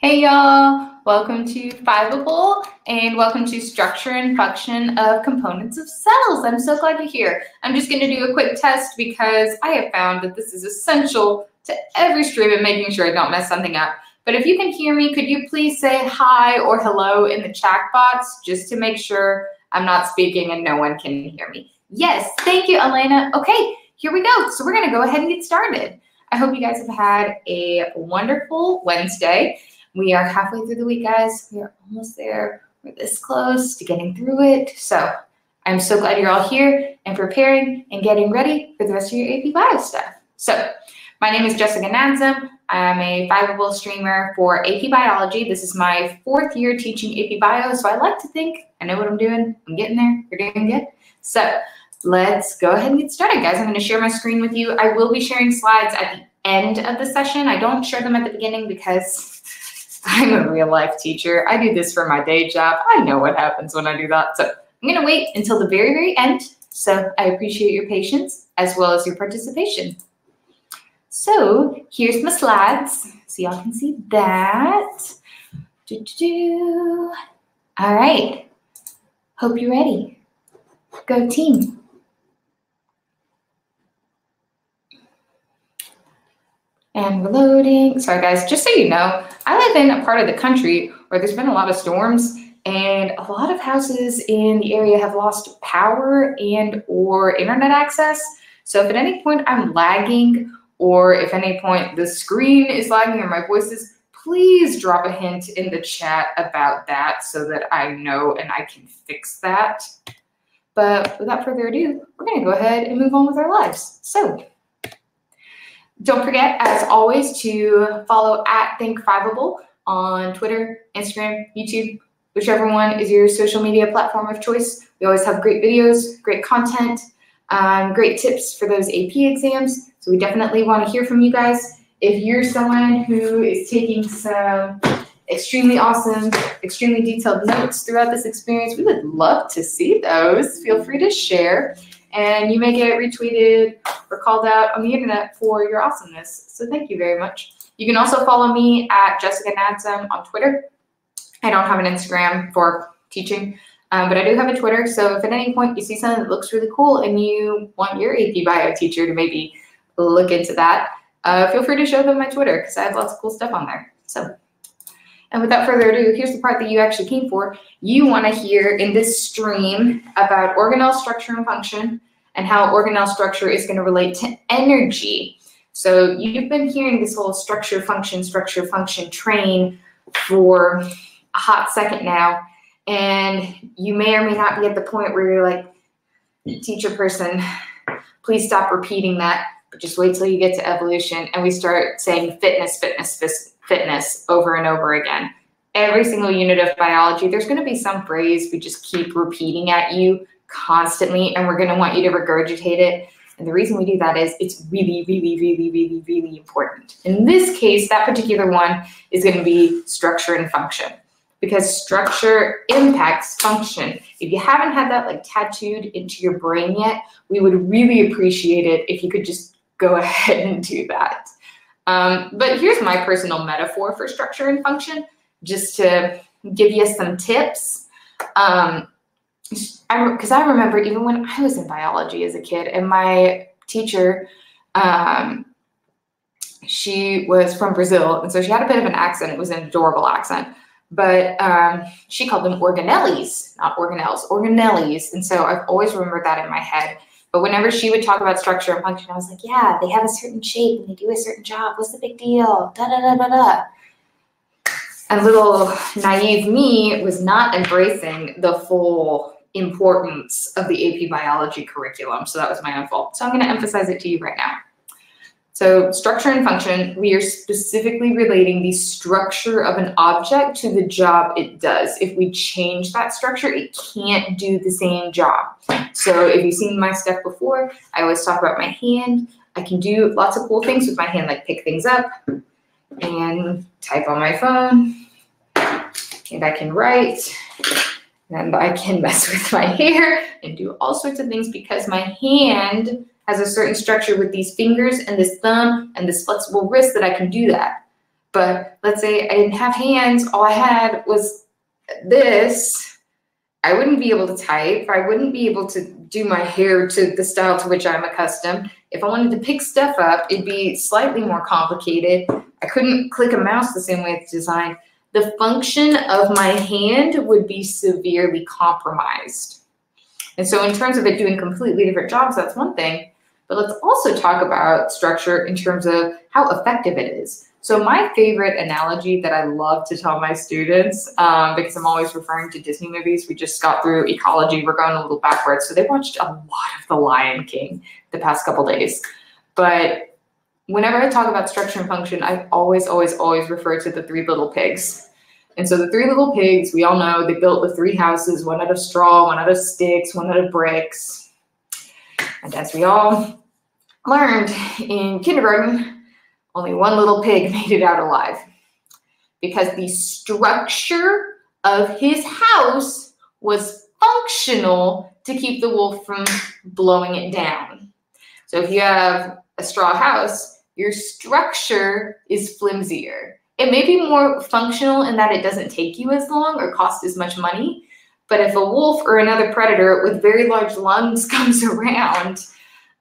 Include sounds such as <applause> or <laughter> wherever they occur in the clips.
Hey y'all, welcome to Fiveable and welcome to Structure and Function of Components of Cells. I'm so glad you're here. I'm just gonna do a quick test because I have found that this is essential to every stream and making sure I don't mess something up. But if you can hear me, could you please say hi or hello in the chat box just to make sure I'm not speaking and no one can hear me. Yes, thank you, Elena. Okay, here we go. So we're gonna go ahead and get started. I hope you guys have had a wonderful Wednesday. We are halfway through the week, guys. We are almost there. We're this close to getting through it. So I'm so glad you're all here and preparing and getting ready for the rest of your AP Bio stuff. So my name is Jessica Nansum. I'm a Fiveable streamer for AP Biology. This is my fourth year teaching AP Bio, so I like to think I know what I'm doing. I'm getting there. You're doing good. So let's go ahead and get started, guys. I'm going to share my screen with you. I will be sharing slides at the end of the session. I don't share them at the beginning because I'm a real life teacher. I do this for my day job. I know what happens when I do that. So I'm going to wait until the very, very end. So I appreciate your patience as well as your participation. So here's my slides. So y'all can see that. All right. Hope you're ready. Go team. And reloading. Sorry, guys, just so you know, I live in a part of the country where there's been a lot of storms and a lot of houses in the area have lost power and or internet access. So if at any point I'm lagging or if at any point the screen is lagging or my voice is, please drop a hint in the chat about that so that I know and I can fix that. But without further ado, we're gonna go ahead and move on with our lives. So don't forget, as always, to follow at ThinkFiveable on Twitter, Instagram, YouTube, whichever one is your social media platform of choice. We always have great videos, great content, um, great tips for those AP exams. So we definitely want to hear from you guys. If you're someone who is taking some extremely awesome, extremely detailed notes throughout this experience, we would love to see those. Feel free to share and you may get retweeted or called out on the internet for your awesomeness. So thank you very much. You can also follow me at Jessica Nadsum on Twitter. I don't have an Instagram for teaching, um, but I do have a Twitter. So if at any point you see something that looks really cool and you want your AP Bio teacher to maybe look into that, uh, feel free to show them my Twitter because I have lots of cool stuff on there. So and without further ado, here's the part that you actually came for. You want to hear in this stream about organelle structure and function and how organelle structure is going to relate to energy. So you've been hearing this whole structure function, structure function train for a hot second now. And you may or may not be at the point where you're like, teacher person, please stop repeating that, but just wait till you get to evolution and we start saying fitness, fitness, fitness fitness over and over again. Every single unit of biology, there's going to be some phrase we just keep repeating at you constantly, and we're going to want you to regurgitate it. And the reason we do that is it's really, really, really, really, really important. In this case, that particular one is going to be structure and function because structure impacts function. If you haven't had that like tattooed into your brain yet, we would really appreciate it if you could just go <laughs> ahead and do that. Um, but here's my personal metaphor for structure and function, just to give you some tips. Um, because I, I, remember even when I was in biology as a kid, and my teacher, um, she was from Brazil, and so she had a bit of an accent. It was an adorable accent, but um, she called them organelles, not organelles, organelles. And so I've always remembered that in my head. But whenever she would talk about structure and function, I was like, yeah, they have a certain shape and they do a certain job. What's the big deal? Da da da da da. And little naive me was not embracing the full importance of the AP biology curriculum. So that was my own fault. So I'm going to emphasize it to you right now. So structure and function, we are specifically relating the structure of an object to the job it does. If we change that structure, it can't do the same job. So if you've seen my stuff before, I always talk about my hand. I can do lots of cool things with my hand, like pick things up and type on my phone. And I can write and I can <laughs> mess with my hair and do all sorts of things because my hand has a certain structure with these fingers and this thumb and this flexible wrist that I can do that. But let's say I didn't have hands, all I had was this. I wouldn't be able to type. I wouldn't be able to do my hair to the style to which I'm accustomed. If I wanted to pick stuff up, it'd be slightly more complicated. I couldn't click a mouse the same way it's designed. The function of my hand would be severely compromised. And so in terms of it doing completely different jobs, that's one thing. But let's also talk about structure in terms of how effective it is. So my favorite analogy that I love to tell my students, um, because I'm always referring to Disney movies, we just got through ecology, we're going a little backwards. So they watched a lot of The Lion King the past couple days. But whenever I talk about structure and function, I always, always, always refer to the three little pigs. And so the three little pigs, we all know they built the three houses, one out of straw, one out of sticks, one out of bricks. And as we all learned in kindergarten, only one little pig <laughs> made it out alive because the structure of his house was functional to keep the wolf from blowing it down. So if you have a straw house, your structure is flimsier. It may be more functional in that it doesn't take you as long or cost as much money. But if a wolf or another predator with very large lungs <laughs> comes around,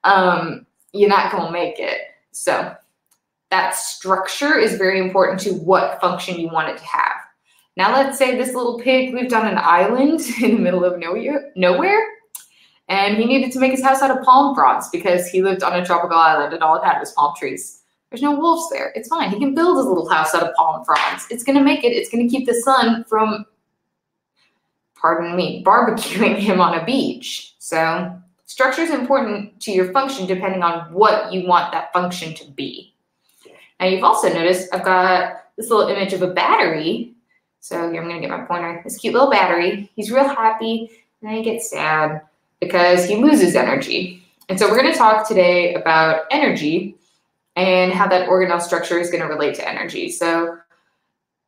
um, you're not going to make it. So that structure is very important to what function you want it to have. Now let's say this little pig lived on an island <laughs> in the middle of nowhere, nowhere, and he needed to make his house out of palm fronds because he lived on a tropical island and all it had was palm trees. There's no wolves there. It's fine. He can build his little house out of palm fronds. It's going to make it. It's going to keep the sun from, pardon me, barbecuing <laughs> him on a beach. So structure is important to your function depending on what you want that function to be. Now you've also noticed I've got this little image of a battery. So here I'm going to get my pointer. This cute little battery. He's real happy and then he gets sad because he loses energy. And so we're going to talk today about energy and how that organelle structure is going to relate to energy. So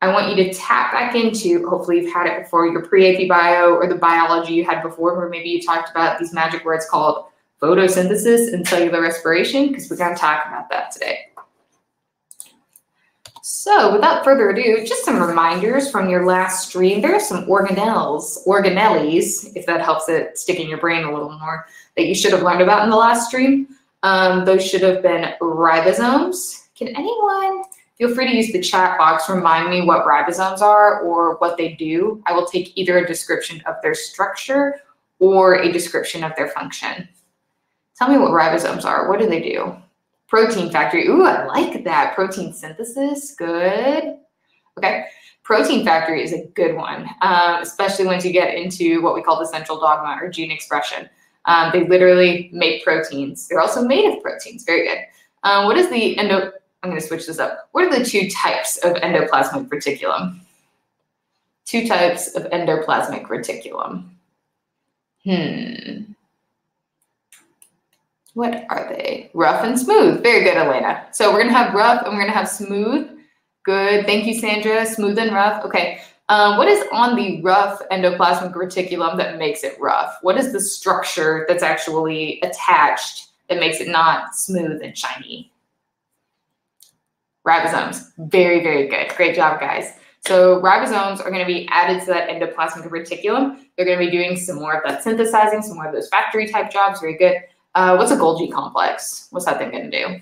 I want you to tap back into, hopefully you've had it before, your pre-AP bio or the biology you had before, where maybe you talked about these magic words called photosynthesis and cellular respiration, because we're going to talk about that today. So without further ado, just some reminders from your last stream. There are some organelles, organelles, if that helps it stick in your brain a little more, that you should have learned about in the last stream. Um, those should have been ribosomes. Can anyone feel free to use the chat box, remind me what ribosomes are or what they do. I will take either a description of their structure or a description of their function. Tell me what ribosomes are. What do they do? Protein factory. Ooh, I like that. Protein synthesis. Good. Okay. Protein factory is a good one, um, especially once you get into what we call the central dogma or gene expression. Um, they literally make proteins. They're also made of proteins. Very good. Um, what is the endo? I'm going to switch this up. What are the two types of endoplasmic reticulum? Two types of endoplasmic reticulum. Hmm. What are they? Rough and smooth. Very good, Elena. So we're going to have rough and we're going to have smooth. Good. Thank you, Sandra. Smooth and rough. Okay. Um, what is on the rough endoplasmic reticulum that makes it rough? What is the structure that's actually attached that makes it not smooth and shiny? Ribosomes. Very, very good. Great job, guys. So ribosomes are going to be added to that endoplasmic reticulum. They're going to be doing some more of that synthesizing, some more of those factory type jobs. Very good. Uh, what's a Golgi complex? What's that thing going to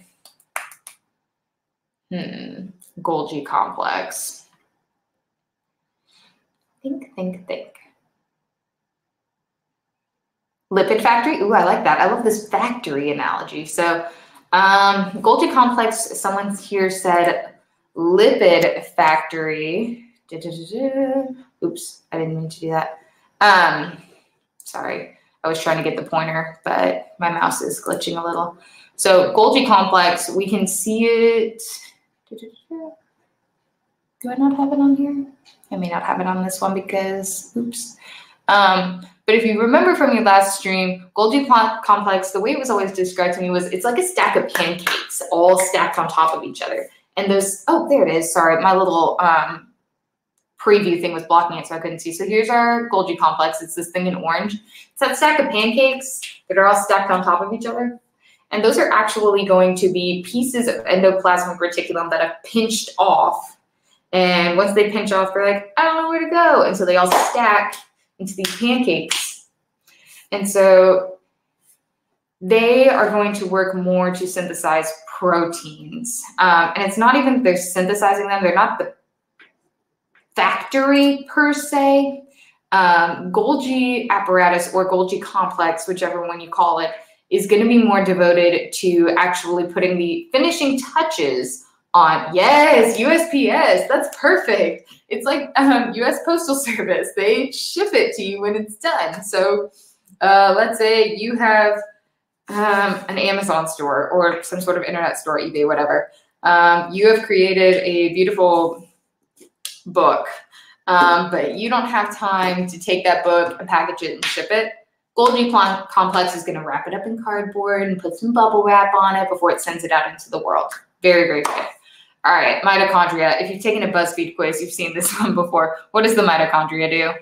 do? Hmm, Golgi complex. Think, think, think. Lipid factory. Ooh, I like that. I love this factory analogy. So, um, Golgi complex, someone here said lipid factory. Da, da, da, Oops, I didn't mean to do that. Um, sorry. I was trying to get the pointer, but my mouse is glitching a little. So Golgi complex, we can see it. Do I not have it on here? I may not have it on this one because, oops. Um, but if you remember from your last stream, Golgi complex, the way it was always described to me was it's like a stack of pancakes all stacked on top of each other. And those, oh, there it is. Sorry, my little um, preview thing was blocking it so I couldn't see. So here's our Golgi complex. It's this thing in orange. It's that stack of pancakes that are all stacked on top of each other. And those are actually going to be pieces of endoplasmic reticulum that have pinched off. And once they pinch off, they're like, I don't know where to go. And so they all stack into these pancakes. And so they are going to work more to synthesize proteins. Um, and it's not even they're synthesizing them, they're not the factory per se. Um, Golgi apparatus or Golgi complex, whichever one you call it, is going to be more devoted to actually putting the finishing touches on. Yes, USPS. That's perfect. It's like um, US Postal <laughs> Service. They ship it to you when it's done. So uh, let's say you have um, an Amazon store or some sort of internet store, eBay, whatever. Um, you have created a beautiful book, um, but you don't have time to take that book and package it and ship it. Golgi Complex is going to wrap it up in cardboard and put some bubble wrap on it before it sends it out into the world. Very, very good. All right, mitochondria. If you've taken a BuzzFeed quiz, you've seen this <laughs> one before. What does the mitochondria do?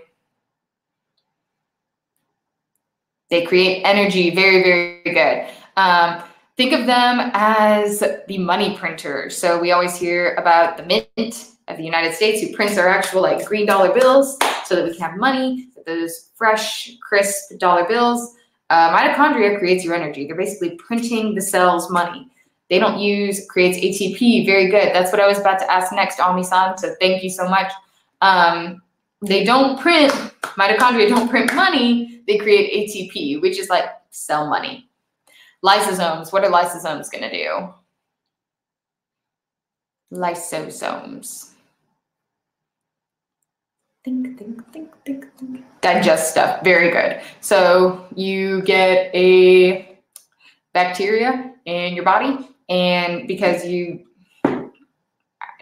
They create energy. Very, very good. Um, think of them as the money printer. So we always hear about the mint of the United States who prints our actual like green dollar bills so that we can have money, those fresh, crisp dollar bills. Uh, mitochondria creates your energy. They're basically printing the cells money. They don't use creates ATP. Very good. That's what I was about to ask next, Ami-san. So thank you so much. Um, they don't print mitochondria. Don't print money. They create ATP, which is like cell money. Lysosomes. What are lysosomes going to do? Lysosomes. Think, think, think, think, think. Digest stuff. Very good. So you get a bacteria in your body, and because you, I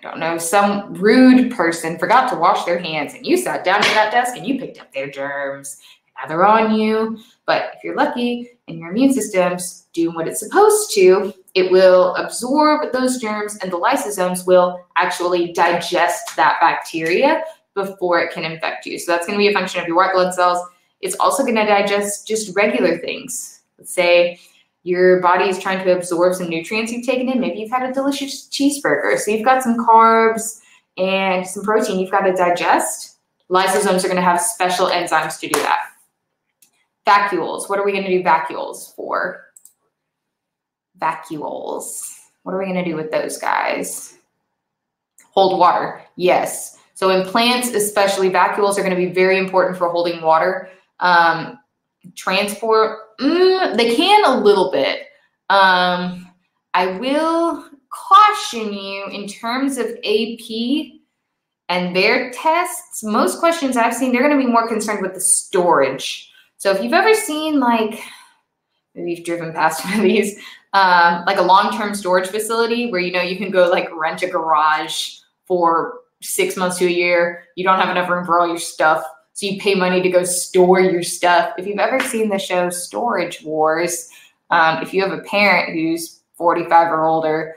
don't know, some rude person forgot to wash their hands, and you sat down at that desk and you picked up their germs. Now they're on you. But if you're lucky and your immune system's doing what it's supposed to, it will absorb those germs and the lysosomes will actually digest that bacteria before it can infect you. So that's going to be a function of your white blood cells. It's also going to digest just regular things. Let's say your body is trying to absorb some nutrients you've taken in. Maybe you've had a delicious cheeseburger. So you've got some carbs and some protein you've got to digest. Lysosomes are going to have special enzymes to do that. Vacuoles. What are we going to do vacuoles for? Vacuoles. What are we going to do with those guys? Hold water. Yes. So in plants, especially vacuoles are going to be very important for holding water. Um, transport, mm, they can a little bit. Um, I will caution you in terms of AP and their tests. Most questions I've seen, they're going to be more concerned with the storage. So if you've ever seen like, maybe you've driven past <laughs> one of these, um, like a long-term storage facility where you know you can go like rent a garage for six months to a year. You don't have enough room for all your stuff. So you pay money to go store your stuff. If you've ever seen the show Storage Wars, um, if you have a parent who's 45 or older,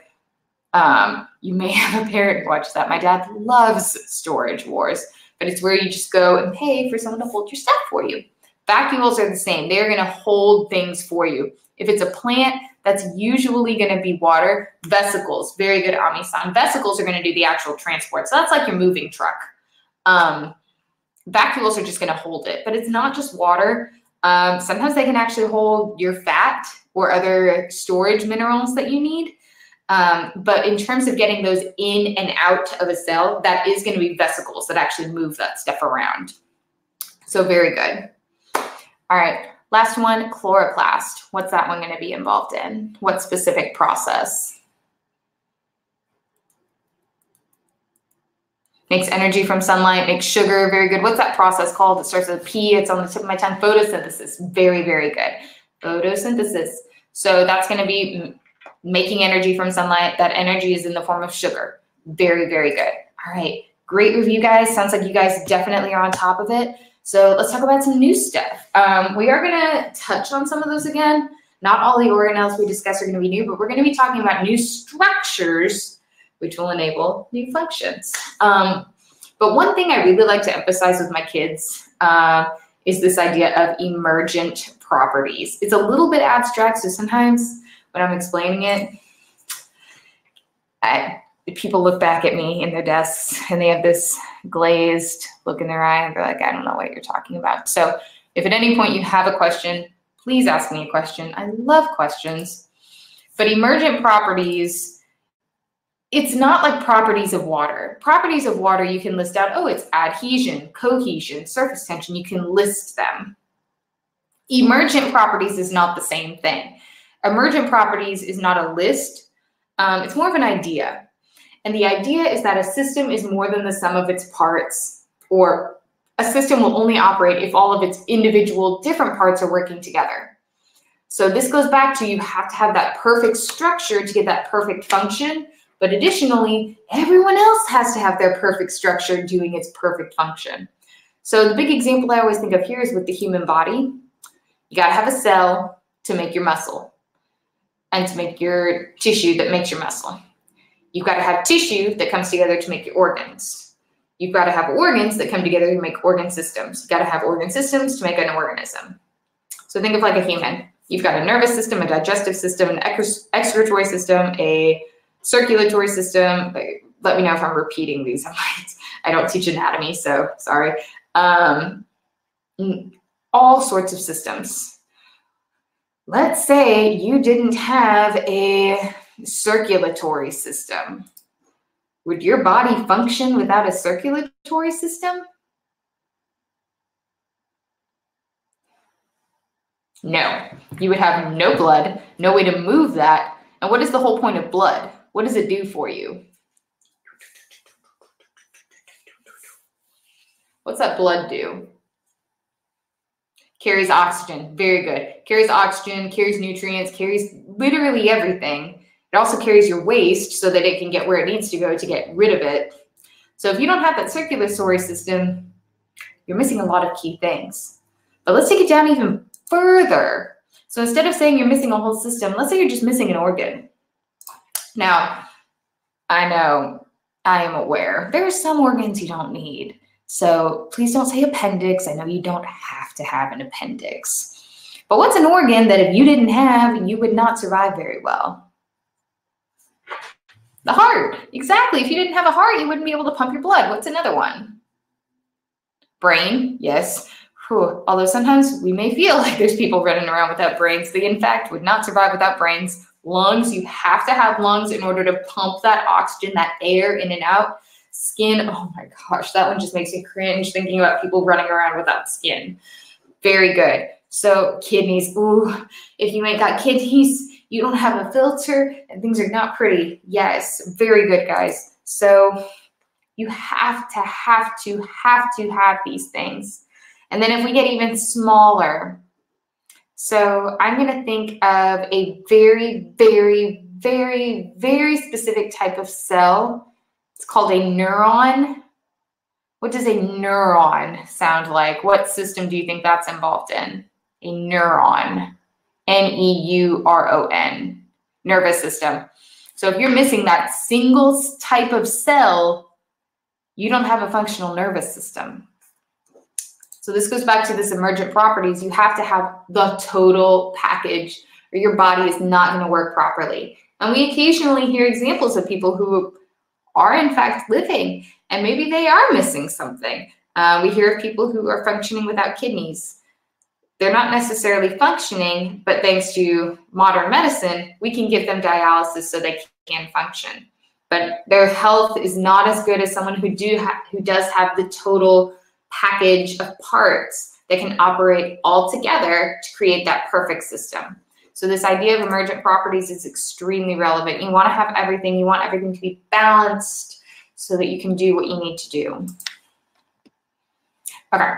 um, you may <laughs> have a parent who watches that. My dad loves Storage Wars, but it's where you just go and pay for someone to hold your stuff for you. Vacuoles are the same. They're going to hold things for you. If it's a plant, that's usually going to be water. Vesicles, very good Ami-san. Vesicles are going to do the actual transport. So that's like your moving truck. Um, vacuoles are just going to hold it, but it's not just water. Um, sometimes they can actually hold your fat or other storage minerals that you need. Um, but in terms of getting those in and out of a cell, that is going to be vesicles that actually move that stuff around. So very good. All right. Last one, chloroplast. What's that one going to be involved in? What specific process? Makes energy from sunlight, makes sugar, very good. What's that process called? It starts with P, it's on the tip of my tongue. Photosynthesis, very, very good. Photosynthesis. So that's going to be making energy from sunlight. That energy is in the form of sugar. Very, very good. All right, great review, guys. Sounds like you guys definitely are on top of it. So let's talk about some new stuff. Um, we are going to touch on some of those again. Not all the organelles we discuss are going to be new, but we're going to be talking about new structures which will enable new functions. Um, but one thing I really like to emphasize with my kids uh, is this idea of emergent properties. It's a little bit abstract, so sometimes when I'm explaining it, I, people look back at me in their desks and they have this glazed look in their eye and they're like, I don't know what you're talking about. So if at any point you have a question, please ask me a question. I love questions. But emergent properties, it's not like properties of water. Properties of water, you can list out, oh, it's adhesion, cohesion, surface tension. You can list them. Emergent properties is not the same thing. Emergent properties is not a list. Um, it's more of an idea. And the idea is that a system is more than the sum of its parts, or a system will only operate if all of its individual different parts are working together. So this goes back to you have to have that perfect structure to get that perfect function. But additionally, everyone else has to have their perfect structure doing its perfect function. So the big example I always think of here is with the human body. You got to have a cell to make your muscle and to make your tissue that makes your muscle. You've got to have tissue that comes together to make your organs. You've got to have organs that come together to make organ systems. You've got to have organ systems to make an organism. So think of like a human. You've got a nervous system, a digestive system, an excretory system, a circulatory system. Let me know if I'm repeating these. <laughs> I don't teach anatomy, so sorry. Um, all sorts of systems. Let's say you didn't have a circulatory system. Would your body function without a circulatory system? No, you would have no blood, no way to move that. And what is the whole point of blood? What does it do for you? What's that blood do? Carries oxygen. Very good. Carries oxygen, carries nutrients, carries literally everything. It also carries your waste so that it can get where it needs to go to get rid of it. So if you don't have that circulatory system, you're missing a lot of key things. But let's take it down even further. So instead of saying you're missing a whole system, let's say you're just missing an organ. Now, I know, I am aware, there are some organs you don't need. So please don't say appendix. I know you don't have to have an appendix. But what's an organ that if you didn't have, you would not survive very well? The heart. Exactly. If you didn't have a heart, you wouldn't be able to pump your blood. What's another one? Brain. Yes. Whew. Although sometimes we may feel <laughs> like there's people running around without brains. They, in fact, would not survive without brains. Lungs. You have to have lungs in order to pump that oxygen, that air in and out. Skin. Oh my gosh. That one just makes me cringe thinking about people running around without skin. Very good. So kidneys. Ooh, if you ain't got kidneys, you don't have a filter and things are not pretty. Yes, very good, guys. So you have to, have to, have to have these things. And then if we get even smaller, so I'm going to think of a very, very, very, very specific type of cell. It's called a neuron. What does a neuron sound like? What system do you think that's involved in? A neuron. N E U R O N, nervous system. So if you're missing that single type of cell, you don't have a functional nervous system. So this goes back to this emergent properties. You have to have the total package or your body is not going to work properly. And we occasionally hear examples of people who are in fact living and maybe they are missing something. Uh, we hear of people who are functioning without kidneys they're not necessarily functioning, but thanks to modern medicine, we can give them dialysis so they can function. But their health is not as good as someone who do ha- who does have the total package of parts that can operate all together to create that perfect system. So this idea of emergent properties is extremely relevant. You want to have everything, you want everything to be balanced so that you can do what you need to do. Okay,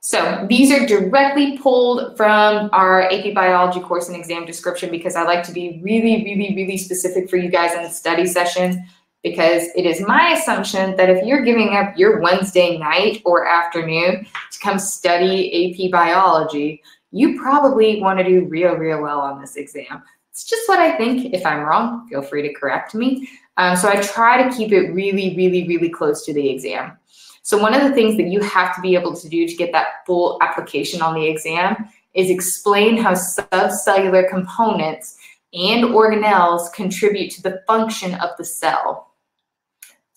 so these are directly pulled from our AP Biology course and exam description because I like to be really, really, really specific for you guys in the study session because it is my assumption that if you're giving up your Wednesday night or afternoon to come study AP Biology, you probably want to do real, real well on this exam. It's just what I think. If I'm wrong, feel free to correct me. Um, so I try to keep it really, really, really close to the exam. So one of the things that you have to be able to do to get that full application on the exam is explain how subcellular components and organelles contribute to the function of the cell.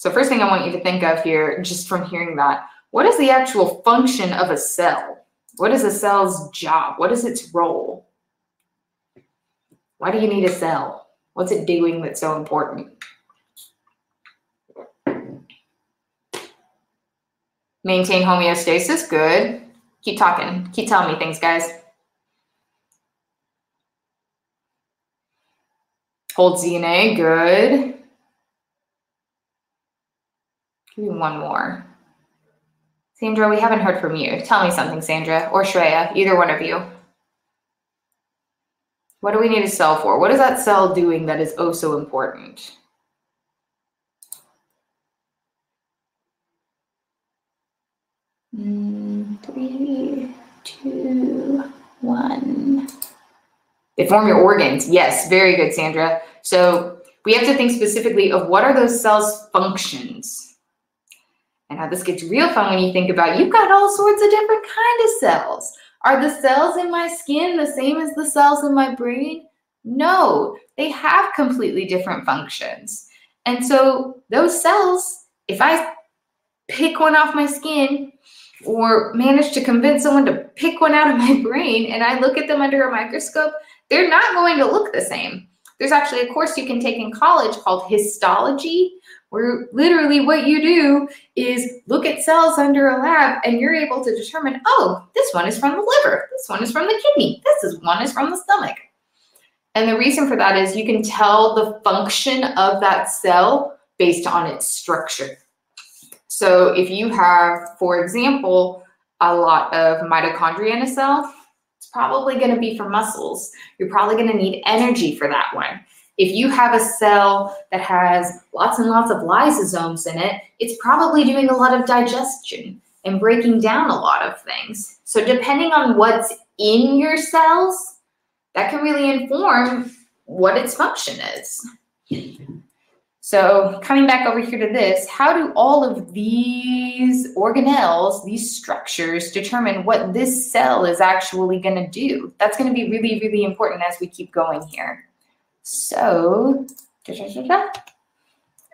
So first thing I want you to think of here, just from hearing that, what is the actual function of a cell? What is a cell's job? What is its role? Why do you need a cell? What's it doing that's so important? Maintain homeostasis, good. Keep talking. Keep telling me things, guys. Hold DNA, good. Give me one more. Sandra, we haven't heard from you. Tell me something, Sandra, or Shreya, either one of you. What do we need a cell for? What is that cell doing that is oh so important? Mm, three, two, one. They form your organs. Yes, very good, Sandra. So we have to think specifically of what are those cells' functions. And how this gets real fun when you think about you've got all sorts of different kind of cells. Are the cells in my skin the same as the cells in my brain? No, they have completely different functions. And so those cells, if I pick one off my skin or manage to convince someone to pick one out of my <laughs> brain and I look at them under a microscope, they're not going to look the same. There's actually a course you can take in college called histology, where literally what you do is look at cells under a lab and you're able to determine, oh, this one is from the liver, this one is from the kidney, this is one is from the stomach. And the reason for that is you can tell the function of that cell based on its structure. So if you have, for example, a lot of mitochondria in a cell, it's probably going to be for muscles. You're probably going to need energy for that one. If you have a cell that has lots and lots of lysosomes in it, it's probably doing a lot of digestion and breaking down a lot of things. So depending on what's in your cells, that can really inform what its function is. So coming back over here to this, how do all of these organelles, these structures, determine what this cell is actually going to do? That's going to be really, really important as we keep going here. So, da, da, da,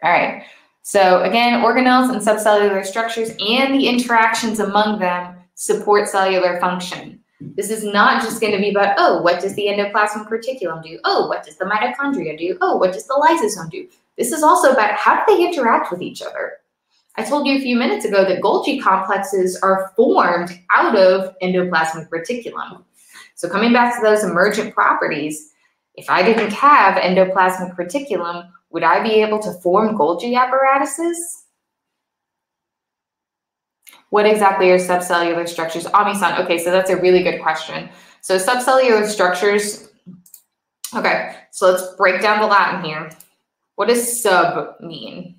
all right. So again, organelles and subcellular structures and the interactions among them support cellular function. This is not just going to be about, oh, what does the endoplasmic reticulum do? Oh, what does the mitochondria do? Oh, what does the lysosome do? This is also about how do they interact with each other? I told you a few minutes ago that Golgi complexes are formed out of endoplasmic reticulum. So coming back to those emergent properties, if I didn't have endoplasmic reticulum, would I be able to form Golgi apparatuses? What exactly are subcellular structures? Ami-san, okay, so that's a really good question. So subcellular structures, okay, so let's break down the Latin here. What does sub mean?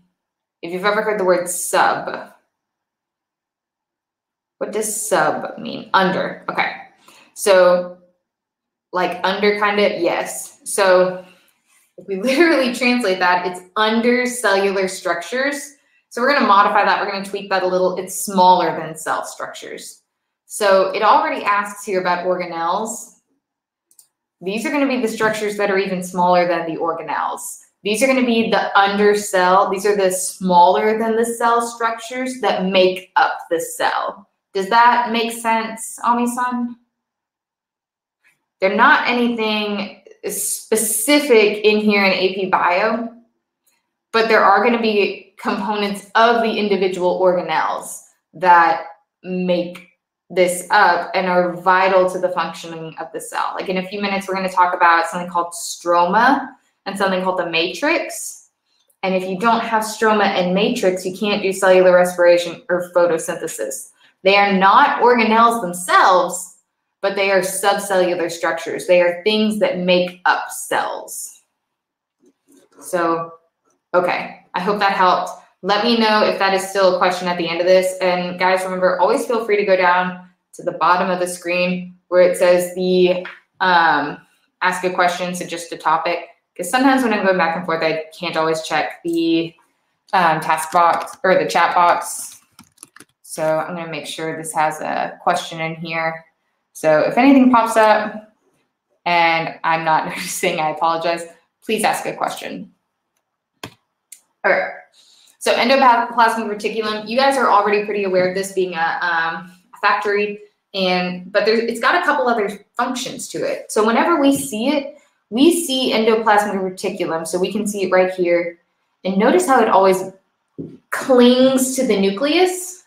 If you've ever heard the word sub, what does sub mean? Under, okay. So like under kind of, yes. So if we <laughs> literally translate that, it's under cellular structures. So we're going to modify that. We're going to tweak that a little. It's smaller than cell structures. So it already asks here about organelles. These are going to be the structures that are even smaller than the organelles. These are going to be the undercell. These are the smaller than the cell structures that make up the cell. Does that make sense, Ami-san? They're not anything specific in here in AP Bio, but there are going to be components of the individual organelles that make this up and are vital to the functioning of the cell. Like in a few minutes, we're going to talk about something called stroma and something called the matrix. And if you don't have stroma and matrix, you can't do cellular respiration or photosynthesis. They are not organelles themselves, but they are subcellular structures. They are things that make up cells. So, okay, I hope that helped. Let me know if that is still a question at the end of this. And guys, remember, always feel free to go down to the bottom of the screen where it says the um, ask a question, suggest a topic. Because sometimes when I'm going back and forth, I can't always check the um, task box or the chat box. So I'm going to make sure this has a question in here. So if anything pops up and I'm not <laughs> noticing, I apologize. Please ask a question. All right. So endoplasmic reticulum, you guys are already pretty aware of this being a, um, factory, and but it's got a couple other functions to it. So whenever we see it, we see endoplasmic reticulum, so we can see it right here. And notice how it always clings to the nucleus.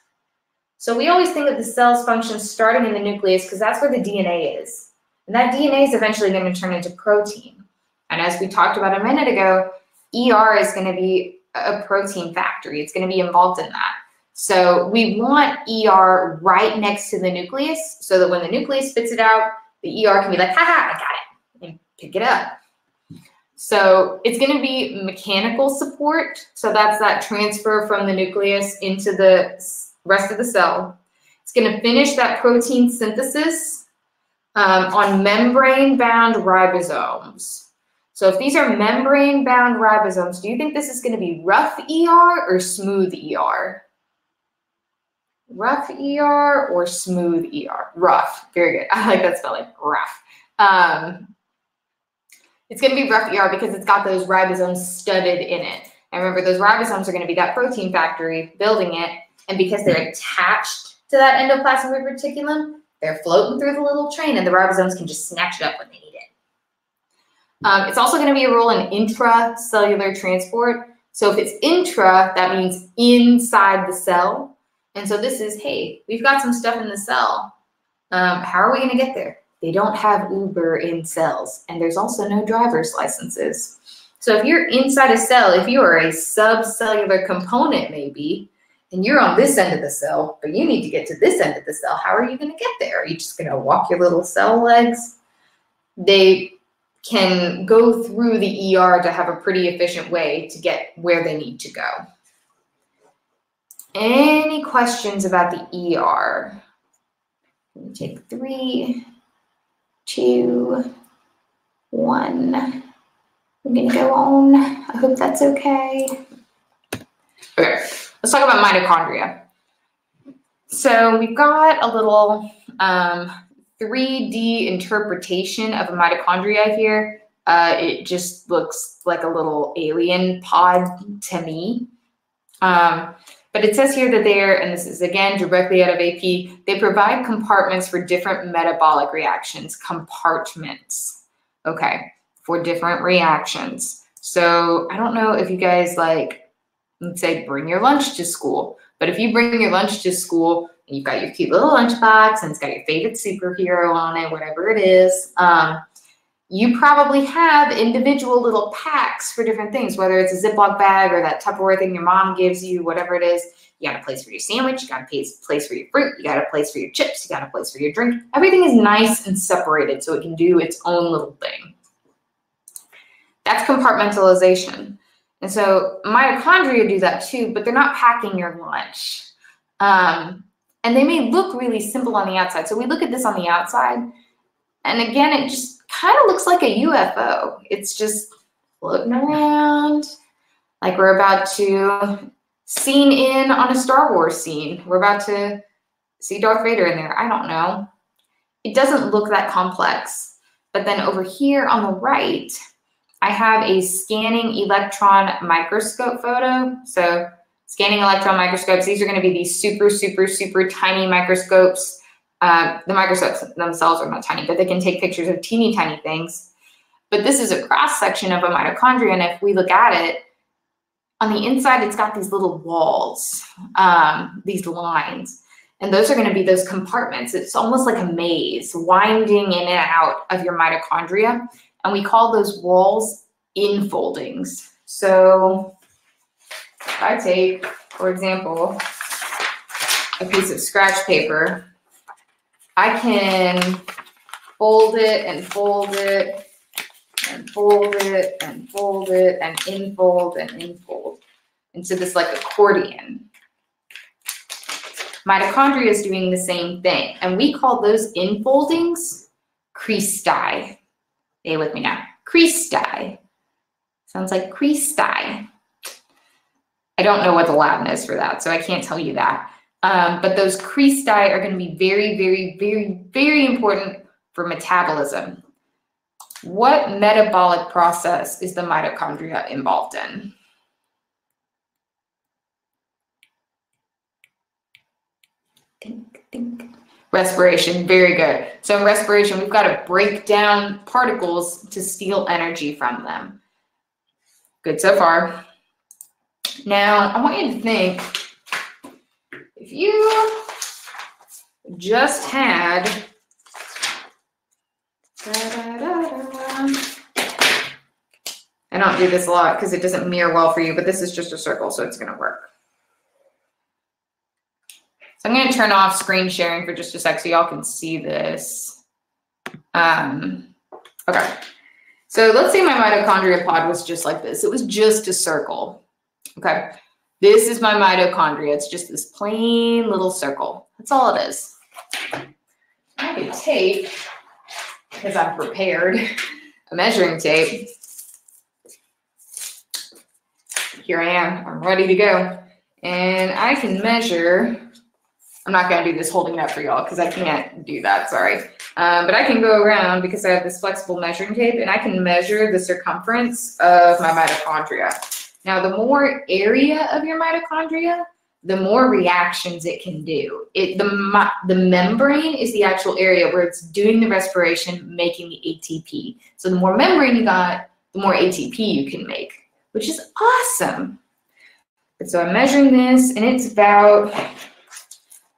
So we always think of the cell's function starting in the nucleus because that's where the DNA is. And that DNA is eventually going to turn into protein. And as we talked about a minute ago, ER is going to be a protein factory. It's going to be involved in that. So we want ER right next to the nucleus so that when the nucleus spits it out, the ER can be like, haha, I got it, and pick it up. So it's going to be mechanical support. So that's that transfer from the nucleus into the rest of the cell. It's going to finish that protein synthesis um, on membrane-bound ribosomes. So if these are membrane-bound ribosomes, do you think this is going to be rough ER or smooth ER? Rough ER or smooth ER? Rough. Very good. <laughs> I like that spelling. Rough. Um, it's going to be rough ER because it's got those ribosomes studded in it. And remember, those ribosomes are going to be that protein factory building it. And because they're attached to that endoplasmic reticulum, they're floating through the little train and the ribosomes can just snatch it up when they need it. Um, it's also going to be a role in intracellular transport. So if it's intra, that means inside the cell. And so this is, hey, we've got some stuff in the cell. Um, how are we going to get there? They don't have Uber in cells, and there's also no driver's licenses. So if you're inside a cell, if you are a subcellular component, maybe, and you're on this end of the cell, but you need to get to this end of the cell, how are you going to get there? Are you just going to walk your little cell legs? They can go through the ER to have a pretty efficient way to get where they need to go. Any questions about the ER? Let me take three two, one. We're gonna go on. I hope that's okay. Okay, let's talk about mitochondria. So we've got a little um, 3D interpretation of a mitochondria here. Uh, it just looks like a little alien pod to me. Um, but it says here that they're, and this is again directly out of AP, they provide compartments for different metabolic reactions, compartments, okay, for different reactions. So I don't know if you guys like, let's say, bring your lunch to school. But if you bring your lunch to school and you've got your cute little lunchbox and it's got your favorite superhero on it, whatever it is, um, you probably have individual little packs for different things, whether it's a Ziploc bag or that Tupperware thing your mom gives you, whatever it is. You got a place for your sandwich, you got a place for your fruit, you got a place for your chips, you got a place for your drink. Everything is nice and separated so it can do its own little thing. That's compartmentalization. And so mitochondria do that too, but they're not packing your lunch. Um, and they may look really simple on the outside. So we look at this on the outside, and again, it just kind of looks like a UFO. It's just floating around like we're about to scene in on a Star Wars scene. We're about to see Darth Vader in there. I don't know. It doesn't look that complex. But then over here on the right, I have a scanning electron microscope photo. So scanning electron microscopes, these are going to be these super, super, super tiny microscopes uh, the microscopes themselves are not tiny, but they can take pictures of teeny tiny things. But this is a cross section of a mitochondria, and if we look at it, on the inside, it's got these little walls, um, these lines, and those are going to be those compartments. It's almost like a maze winding in and out of your mitochondria, and we call those walls infoldings. So if I take, for example, a piece of scratch paper I can fold it and fold it and fold it and fold it and infold and infold into this like accordion. Mitochondria is doing the same thing. And we call those infoldings cristae. Stay with me now. Cristae. Sounds like cristae. I don't know what the Latin is for that, so I can't tell you that. Um, but those cristae are going to be very, very, very, very important for metabolism. What metabolic process is the mitochondria involved in? Think, think. Respiration, very good. So in respiration, we've got to break down particles to steal energy from them. Good so far. Now, I want you to think, if you just had I don't do this a lot because it doesn't mirror well for you, but this is just a circle, so it's going to work. So I'm going to turn off screen sharing for just a sec so y'all can see this. Um, okay. So let's say my mitochondria pod was just like this. It was just a circle. Okay. This is my mitochondria. It's just this plain little circle. That's all it is. I could tape, because I'm prepared, a measuring tape. Here I am. I'm ready to go. And I can measure I'm not going to do this holding it up for y'all because I can't do that, sorry. Um, but I can go around because I have this flexible measuring tape and I can measure the circumference of my mitochondria. Now, the more area of your mitochondria, the more reactions it can do. It the the membrane is the actual area where it's doing the respiration, making the ATP. So the more membrane you got, the more ATP you can make, which is awesome. And so I'm measuring this, and it's about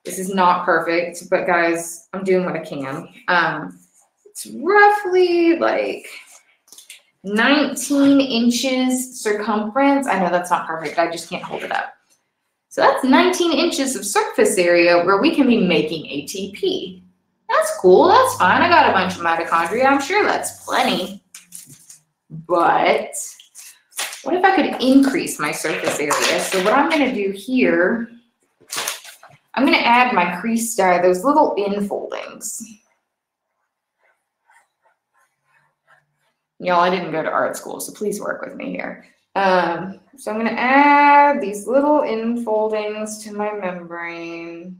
this is not perfect, but guys, I'm doing what I can. Um, it's roughly like 19 inches circumference. I know that's not perfect. I just can't hold it up. So that's 19 inches of surface area where we can be making ATP. That's cool. That's fine. I got a bunch of mitochondria. I'm sure that's plenty. But what if I could increase my surface area? So what I'm going to do here I'm going to add my cristae, those little infoldings. Y'all, I didn't go to art school, so please work with me here. Um, so I'm going to add these little infoldings to my membrane.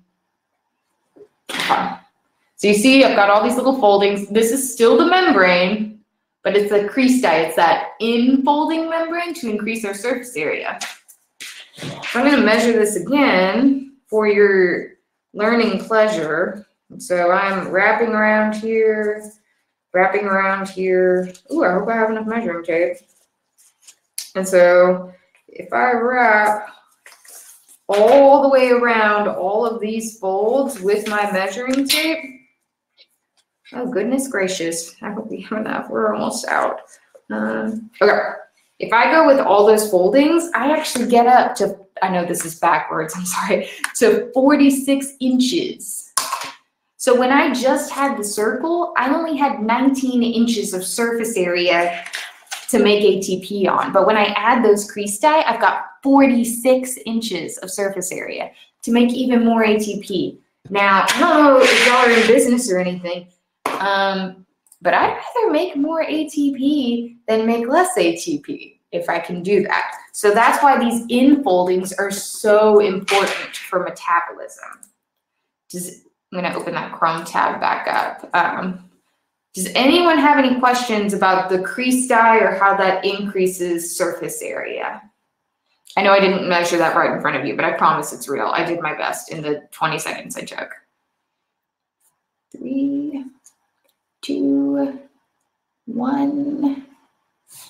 So you see, I've got all these little foldings. This is still the membrane, but it's a cristae. It's that infolding membrane to increase our surface area. So I'm going to measure this again for your learning pleasure. So I'm wrapping around here, wrapping around here. Ooh, I hope I have enough measuring tape. And so if I wrap all the way around all of these folds with my measuring tape, oh goodness gracious, I hope we have enough. We're almost out. Um, okay. If I go with all those foldings, I actually get up to, I know this is backwards, <laughs> I'm sorry, to 46 inches. So when I just had the circle, I only had 19 inches of surface area to make ATP on. But when I add those cristae, I've got 46 inches of surface area to make even more ATP. Now, I don't know if y'all are in business or anything, um, but I'd rather make more ATP than make less ATP if I can do that. So that's why these infoldings are so important for metabolism. Does, I'm to open that Chrome tab back up. Um, does anyone have any questions about the cristae or how that increases surface area? I know I didn't measure that right in front of you, but I promise it's real. I did my best in the 20 seconds I took. Three, two, one.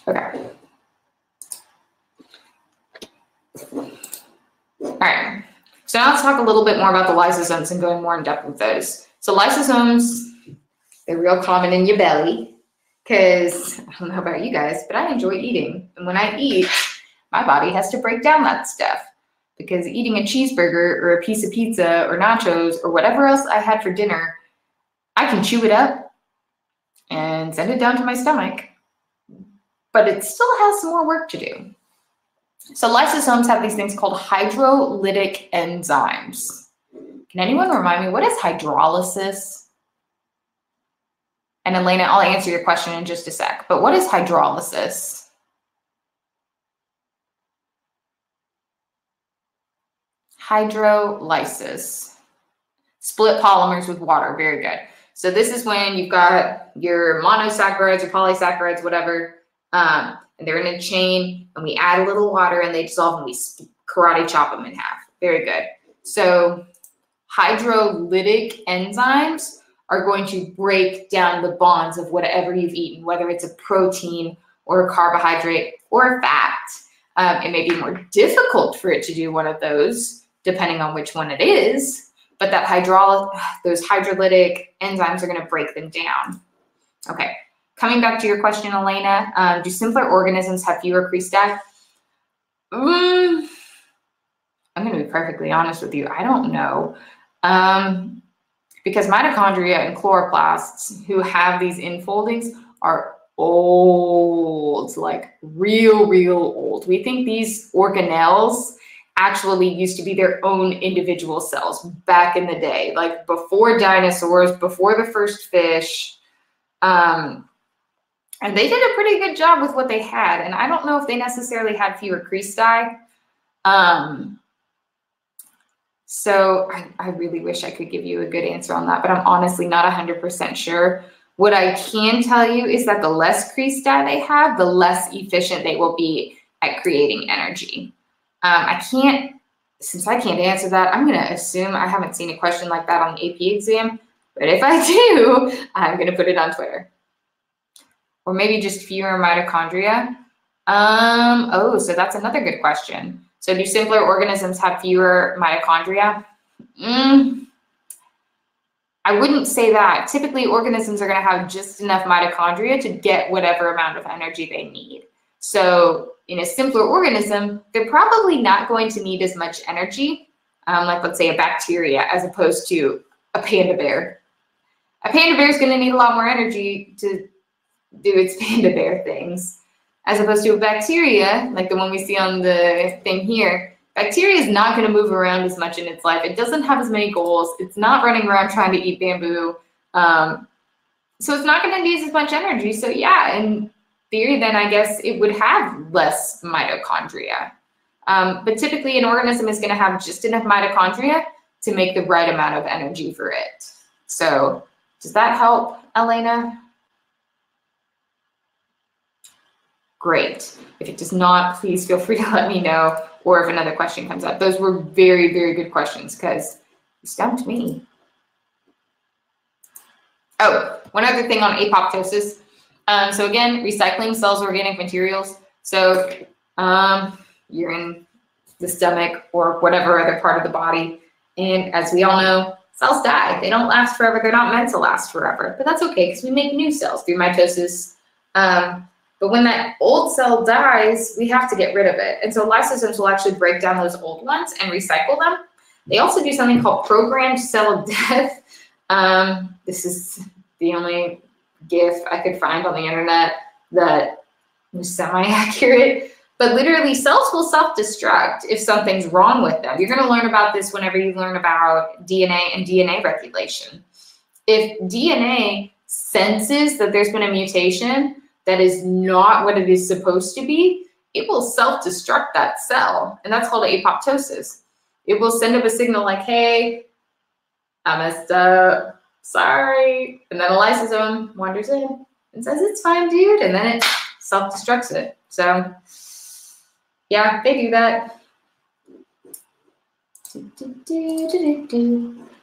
Okay. All right. So now let's talk a little bit more about the lysosomes and going more in depth with those. So lysosomes, they're real common in your belly because I don't know about you guys, but I enjoy eating. And when I eat, my body has to break down that stuff because eating a cheeseburger or a piece of pizza or nachos or whatever else I had for dinner, I can chew it up and send it down to my stomach. But it still has some more work to do. So lysosomes have these things called hydrolytic enzymes. Can anyone remind me, what is hydrolysis? And Elena, I'll answer your question in just a sec, but what is hydrolysis? Hydrolysis. Split polymers with water, very good. So this is when you've got your monosaccharides or polysaccharides, whatever, um, and they're in a chain, and we add a little water and they dissolve and we karate chop them in half. Very good. So hydrolytic enzymes are going to break down the bonds of whatever you've eaten, whether it's a protein or a carbohydrate or a fat. Um, it may be more difficult for it to do one of those, depending on which one it is, but that hydro those hydrolytic enzymes are going to break them down. Okay, coming back to your question, Elena, um, do simpler organisms have fewer cristae? Mm, I'm going to be perfectly honest with you. I don't know. Um, because mitochondria and chloroplasts who have these infoldings are old, like real, real old. We think these organelles actually used to be their own individual cells back in the day, like before dinosaurs, before the first fish. Um, and they did a pretty good job with what they had. And I don't know if they necessarily had fewer cristae. Um, so I, I really wish I could give you a good answer on that, but I'm honestly not 100% sure. What I can tell you is that the less cristae they have, the less efficient they will be at creating energy. Um, I can't, since I can't answer that, I'm going to assume I haven't seen a question like that on the AP exam. But if I do, <laughs> I'm going to put it on Twitter. Or maybe just fewer mitochondria. Um, oh, so that's another good question. So do simpler organisms have fewer mitochondria? Mm, I wouldn't say that. Typically, organisms are going to have just enough mitochondria to get whatever amount of energy they need. So in a simpler organism, they're probably not going to need as much energy, um, like let's say a bacteria, as opposed to a panda bear. A panda bear is going to need a lot more energy to do its panda bear things as opposed to a bacteria, like the one we see on the thing here, bacteria is not going to move around as much in its life. It doesn't have as many goals. It's not running around trying to eat bamboo. Um, so it's not going to use as much energy. So yeah, in theory, then I guess it would have less mitochondria. Um, but typically an organism is going to have just enough mitochondria to make the right amount of energy for it. So does that help, Elena? Great. If it does not, please feel free to <laughs> let me know or if another question comes up. Those were very, very good questions because you stumped me. Oh, one other thing on apoptosis. Um, so again, recycling cells organic materials. So um, you're in the stomach or whatever other part of the body. And as we all know, cells die. They don't last forever. They're not meant to last forever. But that's okay because we make new cells through mitosis. Um, but when that old cell dies, we have to get rid of it. And so lysosomes will actually break down those old ones and recycle them. They also do something called programmed cell <laughs> death. Um, this is the only GIF I could find on the internet that was semi-accurate. But literally, cells will self-destruct if something's wrong with them. You're going to learn about this whenever you learn about DNA and DNA regulation. If DNA senses that there's been a mutation, that is not what it is supposed to be, it will self-destruct that cell. And that's called apoptosis. It will send up a signal like, hey, I messed up, sorry. And then a lysosome wanders in and says, it's fine, dude. And then it self-destructs it. So yeah, they do that.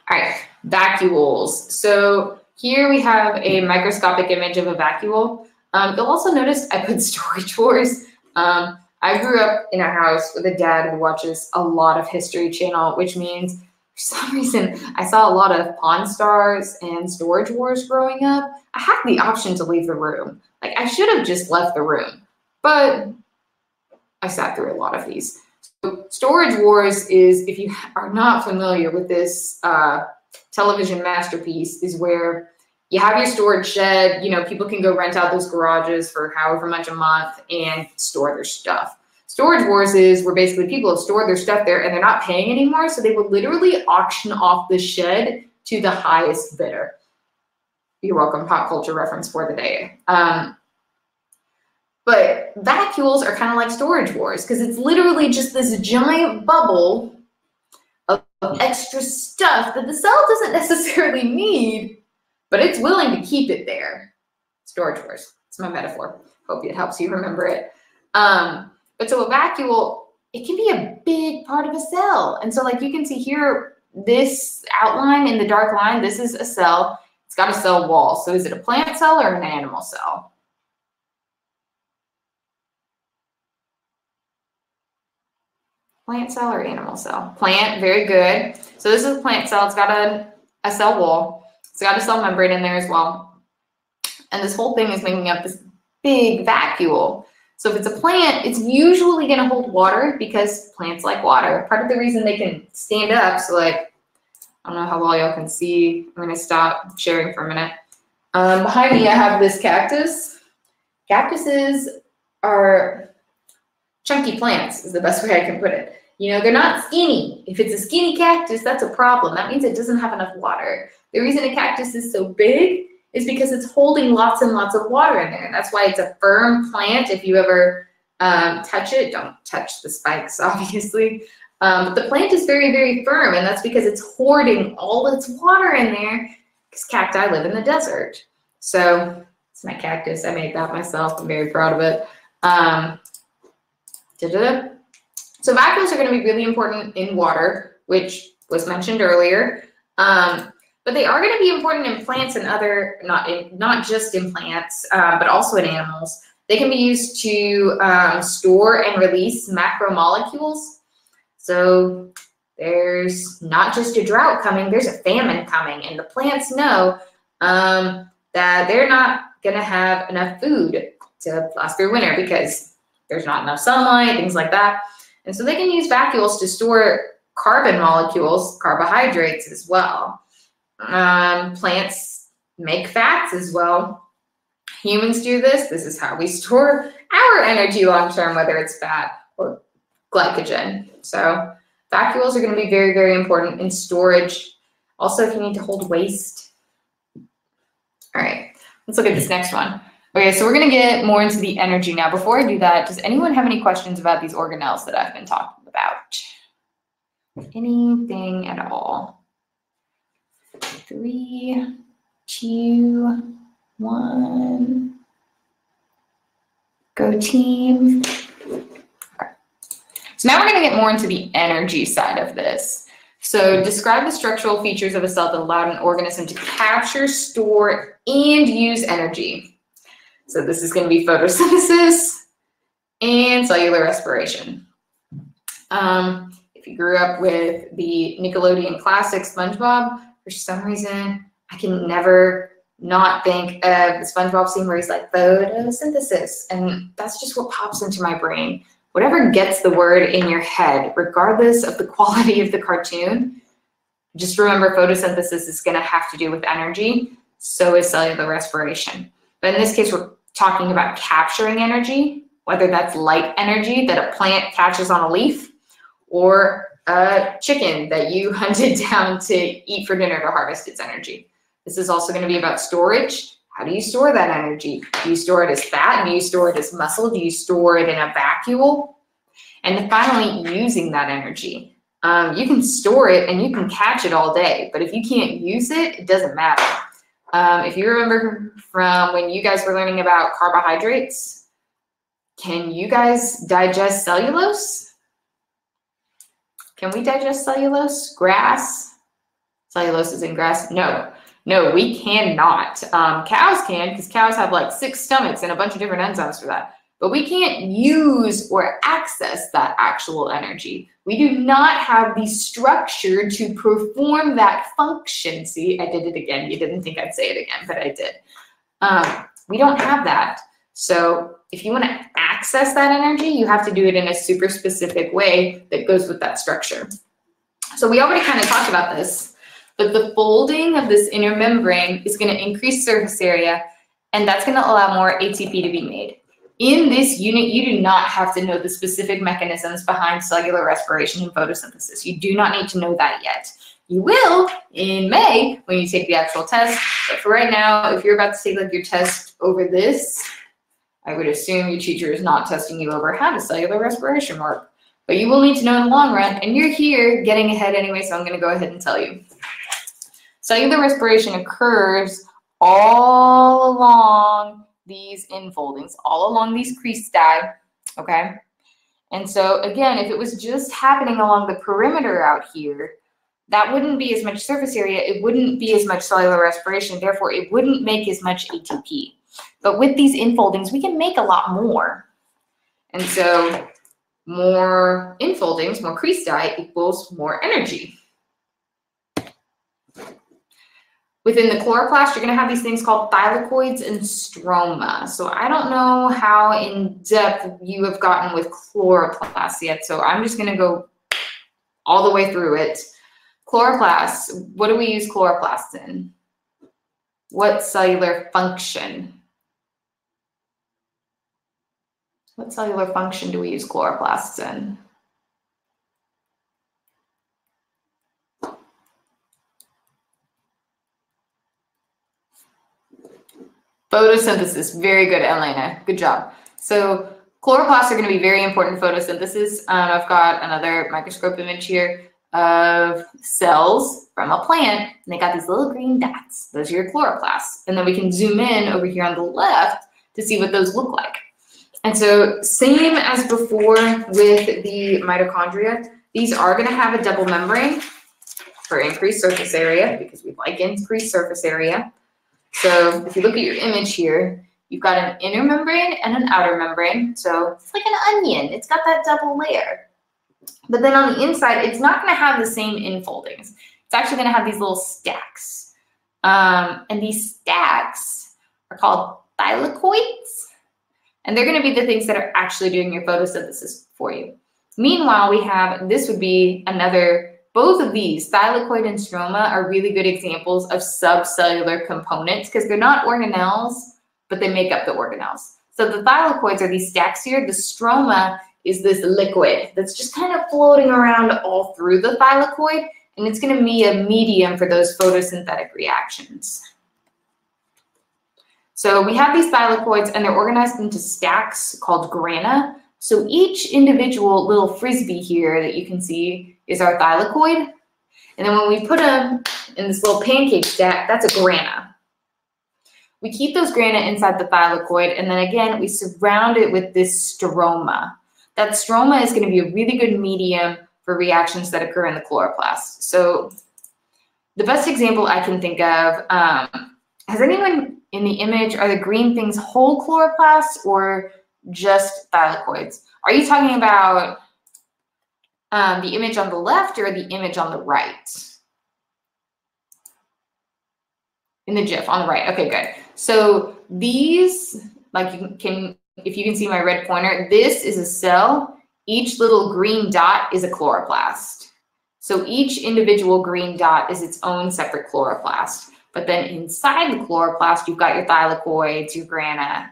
All right, vacuoles. So here we have a microscopic image of a vacuole. Um, you'll also notice I put <laughs> storage wars. Um, I grew up in a house with a dad who watches a lot of History Channel, which means for <laughs> some reason I saw a lot of Pawn Stars and Storage Wars growing up. I had the option to leave the room. Like I should have just left the room, but I sat through a lot of these. So Storage Wars is, if you <laughs> are not familiar with this uh, television masterpiece, is where you have your storage shed. You know, people can go rent out those garages for however much a month and store their stuff. Storage Wars is where basically people have stored their stuff there and they're not paying anymore. So they will literally auction off the shed to the highest bidder. You're welcome, pop culture reference for the day. Um, but vacuoles are kind of like storage wars because it's literally just this giant bubble of extra stuff that the cell doesn't <laughs> necessarily need but it's willing to keep it there. Storage force. It's my metaphor. Hope it helps you remember it. Um, but so a vacuole, it can be a big part of a cell. And so like you can see here, this outline in the dark line, this is a cell. It's got a cell wall. So is it a plant cell or an animal cell? Plant cell or animal cell? Plant, very good. So this is a plant cell. It's got a, a cell wall. It's got a cell membrane in there as well. And this whole thing is making up this big vacuole. So if it's a plant, it's usually going to hold water because plants like water. Part of the reason they can stand up, so like, I don't know how well y'all can see. I'm going to stop sharing for a minute. Um, behind me, I have this cactus. Cactuses are chunky plants is the best way I can put it. You know, they're not skinny. If it's a skinny cactus, that's a problem. That means it doesn't have enough water. The reason a cactus is so big is because it's holding lots and lots of water in there. That's why it's a firm plant. If you ever um, touch it, don't touch the spikes, <laughs> obviously. Um, but the plant is very, very firm, and that's because it's hoarding all its water in there because cacti live in the desert. So it's my cactus. I made that myself. I'm very proud of it. Um. So vacuoles are going to be really important in water, which was mentioned earlier. Um, but they are going to be important in plants and other, not in, not just in plants, uh, but also in animals. They can be used to um, store and release macromolecules. So there's not just a drought coming, there's a famine coming, and the plants know um, that they're not going to have enough food to last through winter because there's not enough sunlight, things like that. And so they can use vacuoles to store carbon molecules, carbohydrates as well. Um, plants make fats as well. Humans do this. This is how we store our energy long term, whether it's fat or glycogen. So vacuoles are going to be very, very important in storage. Also, if you need to hold waste. All right, let's look at this next one. Okay, so we're going to get more into the energy now. Before I do that, does anyone have any questions about these organelles that I've been talking about? Anything at all? Three, two, one. Go team. Okay. So now we're going to get more into the energy side of this. So describe the structural features of a cell that allow an organism to capture, store, and use energy. So this is going to be photosynthesis and cellular respiration. Um, if you grew up with the Nickelodeon classic SpongeBob, for some reason, I can never not think of the SpongeBob scene where he's like photosynthesis. And that's just what pops into my brain. Whatever gets the word in your head, regardless of the <laughs> quality of the cartoon, just remember photosynthesis is going to have to do with energy. So is cellular respiration. But in this case, we're talking about capturing energy, whether that's light energy that a plant catches on a leaf or a chicken that you <laughs> hunted down to eat for dinner to harvest its energy. This is also going to be about storage. How do you store that energy? Do you store it as fat? Do you store it as muscle? Do you store it in a vacuole? And finally, using that energy. Um, you can store it and you can catch it all day, but if you can't use it, it doesn't matter. Um, if you remember from when you guys were learning about carbohydrates, can you guys digest cellulose? Can we digest cellulose? Grass? Cellulose is in grass? No. No, we cannot. Um, cows can because cows have like six stomachs and a bunch of different enzymes for that. But we can't use or access that actual energy. We do not have the structure to perform that function. See, I did it again. You didn't think I'd say it again, but I did. Um, we don't have that. So if you want to access that energy, you have to do it in a super specific way that goes with that structure. So we already kind of talked about this, but the folding of this inner membrane is going to increase surface area, and that's going to allow more ATP to be made. In this unit, you do not have to know the specific mechanisms behind cellular respiration and photosynthesis. You do not need to know that yet. You will in May when you take the actual test. But for right now, if you're about to take like your test over this, I would assume your teacher is not testing you over how does cellular respiration work. But you will need to know in the long run, and you're here getting ahead anyway, so I'm going to go ahead and tell you. Cellular respiration occurs all along these infoldings, all along these cristae, okay? And so again, if it was just happening along the perimeter out here, that wouldn't be as much surface area, it wouldn't be as much cellular respiration, therefore it wouldn't make as much ATP. But with these infoldings, we can make a lot more. And so more infoldings, more cristae equals more energy. Within the chloroplast, you're going to have these things called thylakoids and stroma. So I don't know how in depth you have gotten with chloroplast yet. So I'm just going to go all the way through it. Chloroplasts, what do we use chloroplasts in? What cellular function? What cellular function do we use chloroplasts in? Photosynthesis. Very good, Elena. Good job. So chloroplasts are going to be very important photosynthesis. Um, I've got another microscope image here of cells from a plant, and they got these little green dots. Those are your chloroplasts. And then we can zoom in over here on the left to see what those look like. And so same as before with the mitochondria, these are going to have a double membrane for increased surface area because we like increased surface area. So if you look at your image here, you've got an inner membrane and an outer membrane. So it's like an onion. It's got that double layer. But then on the inside, it's not going to have the same infoldings. It's actually going to have these little stacks. Um, and these stacks are called thylakoids. And they're going to be the things that are actually doing your photosynthesis for you. Meanwhile, we have, this would be another, both of these, thylakoid and stroma, are really good examples of subcellular components because they're not organelles, but they make up the organelles. So the thylakoids are these stacks here. The stroma is this liquid that's just kind of floating around all through the thylakoid, and it's going to be a medium for those photosynthetic reactions. So we have these thylakoids and they're organized into stacks called grana. So each individual little frisbee here that you can see is our thylakoid. And then when we put them in this little pancake stack, that's a grana. We keep those grana inside the thylakoid, and then again, we surround it with this stroma. That stroma is going to be a really good medium for reactions that occur in the chloroplast. So the best example I can think of, um, has anyone in the image, are the green things whole chloroplasts or just thylakoids? Are you talking about um, the image on the left or the image on the right? In the GIF on the right. Okay, good. So these, like you can, if you can see my red pointer, this is a cell. Each little green dot is a chloroplast. So each individual green dot is its own separate chloroplast. But then inside the chloroplast, you've got your thylakoids, your grana.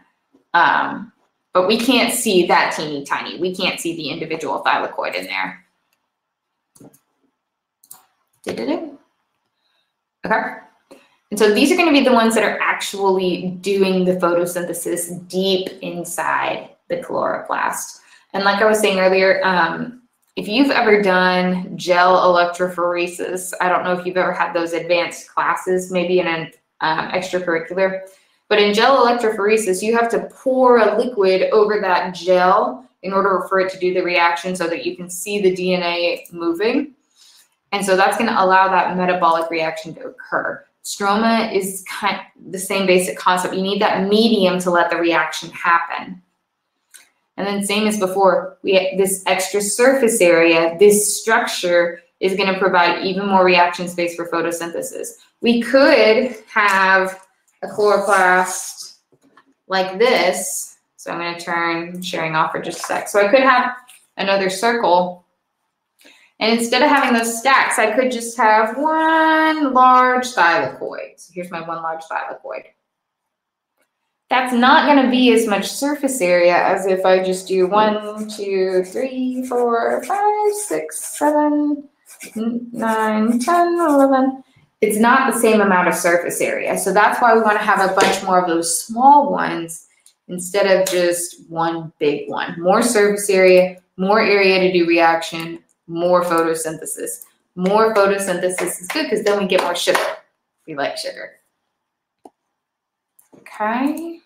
Um, but we can't see that teeny tiny. We can't see the individual thylakoid in there. Did it? Okay. And so these are going to be the ones that are actually doing the photosynthesis deep inside the chloroplast. And like I was saying earlier, um, if you've ever done gel electrophoresis, I don't know if you've ever had those advanced classes, maybe in an um, extracurricular, but in gel electrophoresis, you have to pour a liquid over that gel in order for it to do the reaction so that you can see the DNA moving. And so that's going to allow that metabolic reaction to occur. Stroma is kind of the same basic concept. You need that medium to let the reaction happen. And then same as before, we this extra surface area, this structure is going to provide even more reaction space for photosynthesis. We could have a chloroplast like this. So I'm going to turn sharing off for just a sec. So I could have another circle. And instead of having those stacks, I could just have one large thylakoid. So here's my one large thylakoid that's not going to be as much surface area as if I just do one, two, three, four, five, six, seven, nine, ten, eleven. It's not the same amount of surface area. So that's why we want to have a bunch more of those small ones instead of just one big one. More surface area, more area to do reaction, more photosynthesis. More photosynthesis is good because then we get more sugar. We like sugar. Okay.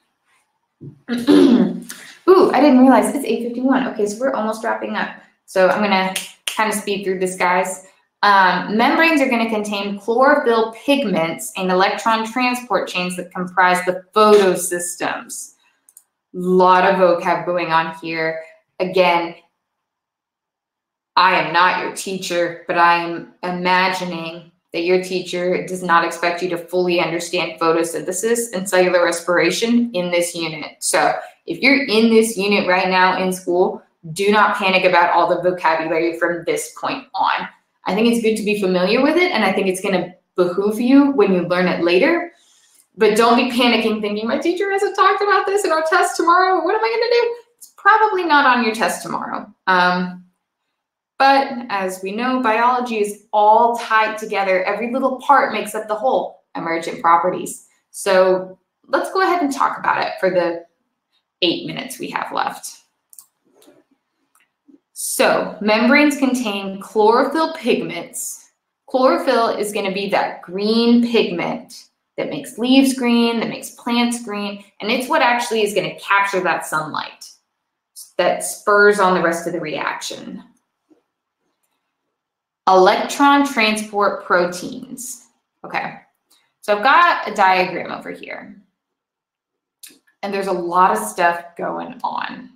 <clears throat> Ooh, I didn't realize it's 8.51. Okay, so we're almost wrapping up. So I'm gonna kind of speed through this, guys. Um, membranes are going to contain chlorophyll pigments and electron transport chains that comprise the photosystems. A lot of vocab going on here. Again, I am not your teacher, but I am imagining that your teacher does not expect you to fully understand photosynthesis and cellular respiration in this unit. So if you're in this unit right now in school, do not panic about all the vocabulary from this point on. I think it's good to be familiar with it, and I think it's going to behoove you when you learn it later. But don't be panicking thinking, my teacher hasn't talked about this in our test tomorrow. What am I going to do? It's probably not on your test tomorrow. Um, but as we know, biology is all tied together. Every little part makes up the whole, emergent properties. So let's go ahead and talk about it for the eight minutes we have left. So membranes contain chlorophyll pigments. Chlorophyll is going to be that green pigment that makes leaves green, that makes plants green, and it's what actually is going to capture that sunlight that spurs on the rest of the reaction. Electron transport proteins. Okay, so I've got a diagram over here. And there's a lot of stuff going on.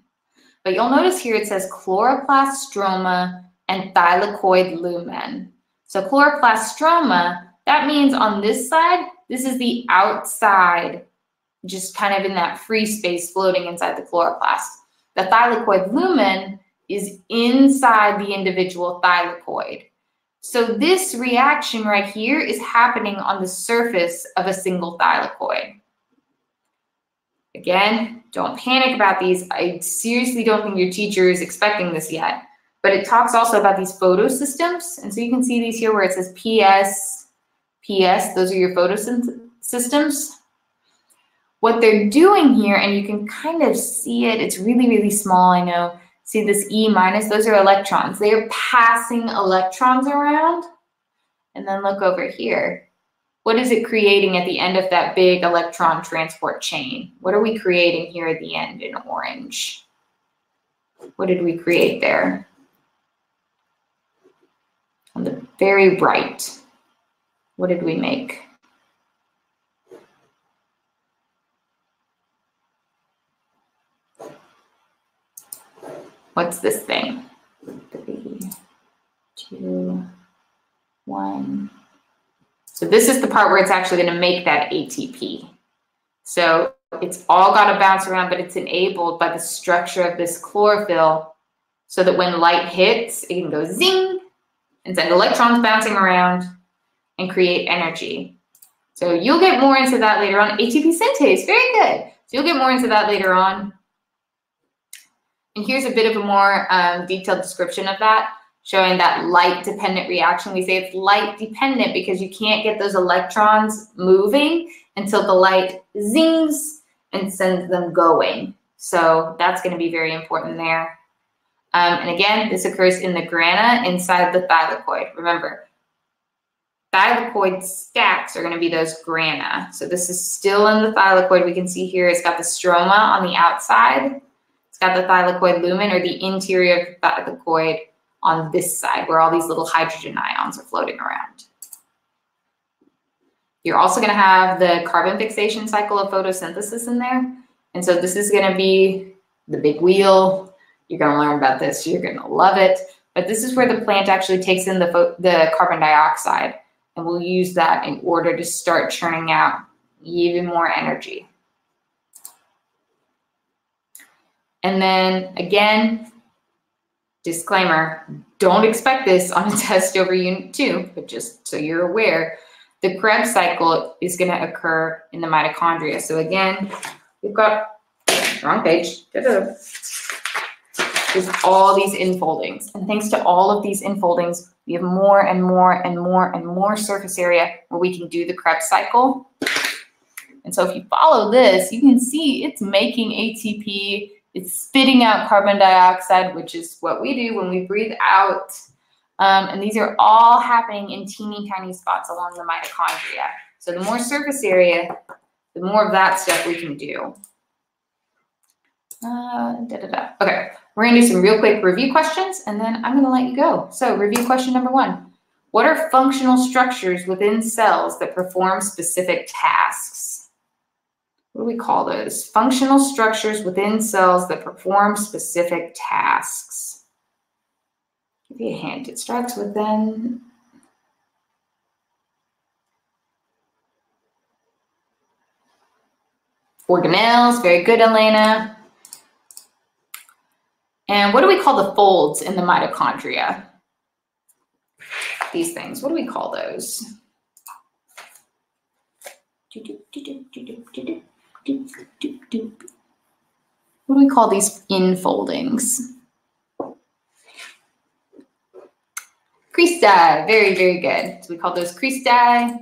But you'll notice here it says chloroplast stroma and thylakoid lumen. So chloroplast stroma, that means on this side, this is the outside, just kind of in that free space floating inside the chloroplast. The thylakoid lumen is inside the individual thylakoid. So this reaction right here is happening on the surface of a single thylakoid. Again, don't panic about these. I seriously don't think your teacher is expecting this yet. But it talks also about these photosystems. And so you can see these here where it says PS, PS, those are your photosystems. What they're doing here, and you can kind of see it, it's really, really small, I know, See this E minus, those are electrons. They are passing electrons around. And then look over here. What is it creating at the end of that big electron transport chain? What are we creating here at the end in orange? What did we create there? On the very right, what did we make? What's this thing? Three, two, one. So this is the part where it's actually going to make that ATP. So it's all got to bounce around, but it's enabled by the structure of this chlorophyll so that when light hits, it can go zing and send electrons bouncing around and create energy. So you'll get more into that later on. ATP synthase, very good. So you'll get more into that later on. And here's a bit of a more um, detailed description of that, showing that light dependent reaction. We say it's light dependent because you can't get those electrons moving until the light zings and sends them going. So that's going to be very important there. Um, and again, this occurs in the grana inside the thylakoid. Remember, thylakoid stacks are going to be those grana. So this is still in the thylakoid. We can see here it's got the stroma on the outside got the thylakoid lumen or the interior of the thylakoid on this side where all these little hydrogen ions are floating around. You're also going to have the carbon fixation cycle of photosynthesis in there. And so this is going to be the big wheel. You're going to learn about this. You're going to love it. But this is where the plant actually takes in the, the carbon dioxide. And we'll use that in order to start churning out even more energy. And then again, disclaimer, don't expect this on a <laughs> test over unit two, but just so you're aware, the Krebs cycle is going to occur in the mitochondria. So again, we've got, wrong page, there's all these infoldings. And thanks to all of these infoldings, we have more and more and more and more surface area where we can do the Krebs cycle. And so if you follow this, you can see it's making ATP it's spitting out carbon dioxide, which is what we do when we breathe out. Um, and these are all happening in teeny tiny spots along the mitochondria. So the more surface area, the more of that stuff we can do. Uh, da, da, da. Okay, we're gonna do some real quick review questions and then I'm gonna let you go. So review question number one. What are functional structures within cells that perform specific tasks? What do we call those? Functional structures within cells that perform specific tasks. Give you a hint. It starts with then. Organelles, very good, Elena. And what do we call the folds in the mitochondria? These things, what do we call those? What do we call these infoldings? Cristae, very, very good. So we call those cristae.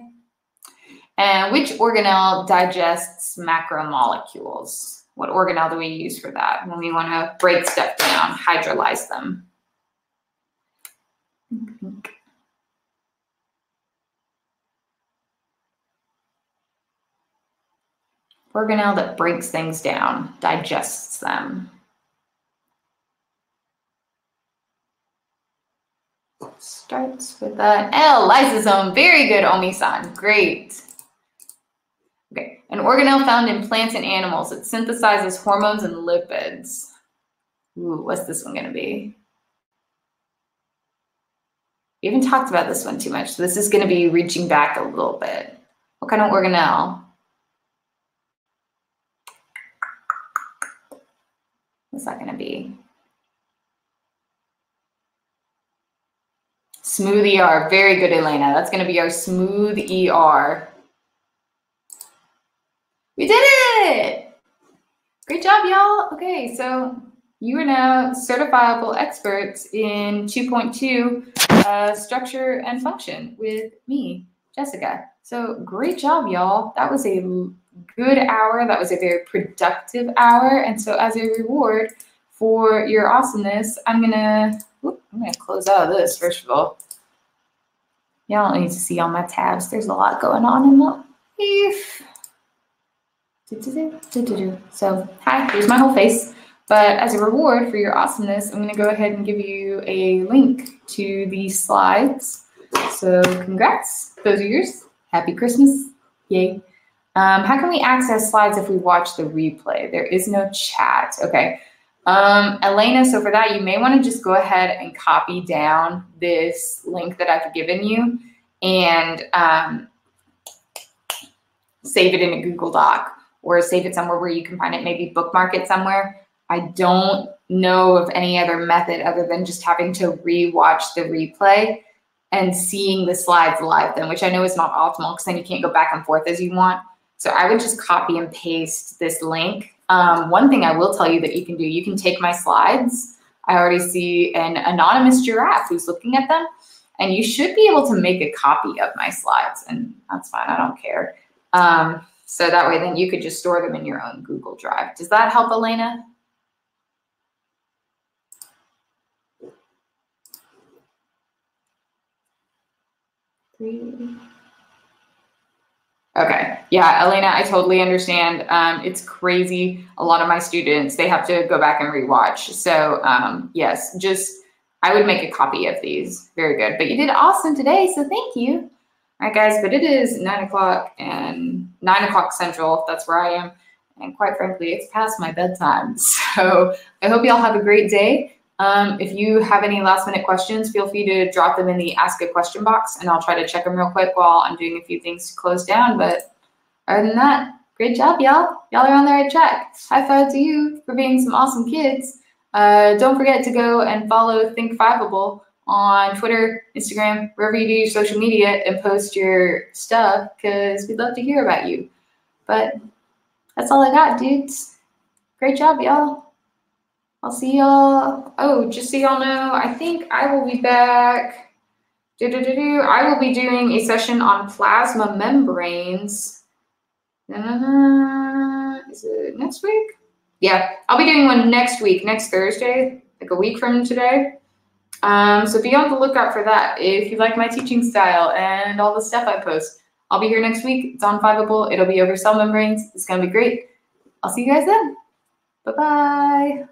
And which organelle digests macromolecules? What organelle do we use for that when we want to break stuff down, hydrolyze them? Organelle that breaks things down, digests them. Starts with an L, lysosome. Very good, Omi-san. Great. Okay, an organelle found in plants and animals. It synthesizes hormones and lipids. Ooh, what's this one going to be? We haven't talked about this one too much. So this is going to be reaching back a little bit. What kind of organelle? What's that going to be? Smooth ER. Very good, Elena. That's going to be our smooth ER. We did it! Great job, y'all. Okay, so you are now certifiable experts in 2.2 uh, structure and function with me, Jessica. So great job, y'all. That was a good hour. That was a very productive hour. And so as a reward for your awesomeness, I'm gonna whoop, I'm gonna close out of this first of all. Y'all don't need to see all my tabs. There's a lot going on in the life. So, hi, here's my whole face. But as a reward for your awesomeness, I'm going to go ahead and give you a link to these slides. So, congrats. Those are yours. Happy Christmas. Yay. Um, how can we access slides if we watch the replay? There is no chat. Okay. Um, Elena, so for that, you may want to just go ahead and copy down this link that I've given you and um, save it in a Google Doc or save it somewhere where you can find it, maybe bookmark it somewhere. I don't know of any other method other than just having to rewatch the replay and seeing the slides live then, which I know is not optimal because then you can't go back and forth as you want. So I would just copy and paste this link. Um, one thing I will tell you that you can do, you can take my slides. I already see an anonymous giraffe who's looking at them, and you should be able to make a copy of my slides, and that's fine. I don't care. Um, so that way then you could just store them in your own Google Drive. Does that help, Elena? Three. Okay. Yeah, Elena, I totally understand. Um, it's crazy. A lot of my students, they have to go back and rewatch. So um, yes, just I would make a copy of these. Very good. But you did awesome today, so thank you. All right, guys, but it is nine o'clock and nine o'clock central. That's where I am. And quite frankly, it's past my bedtime. <laughs> So I hope y'all have a great day. Um, if you have any last minute questions, feel free to drop them in the ask a question box and I'll try to check them real quick while I'm doing a few things to close down. But other than that, great job, y'all. Y'all are on the right track. High five to you for being some awesome kids. Uh, don't forget to go and follow Think Fiveable on Twitter, Instagram, wherever you do your social media and post your stuff because we'd love to hear about you. But that's all I got, dudes. Great job, y'all. I'll see y'all. Oh, just so y'all know, I think I will be back. Do, do, do, do. I will be doing a session on plasma membranes. Is it next week? Yeah, I'll be doing one next week, next Thursday, like a week from today. Um, so be on the lookout for that. If you like my teaching style and all the stuff I post, I'll be here next week. It's on Fiveable. It'll be over cell membranes. It's going to be great. I'll see you guys then. Bye bye.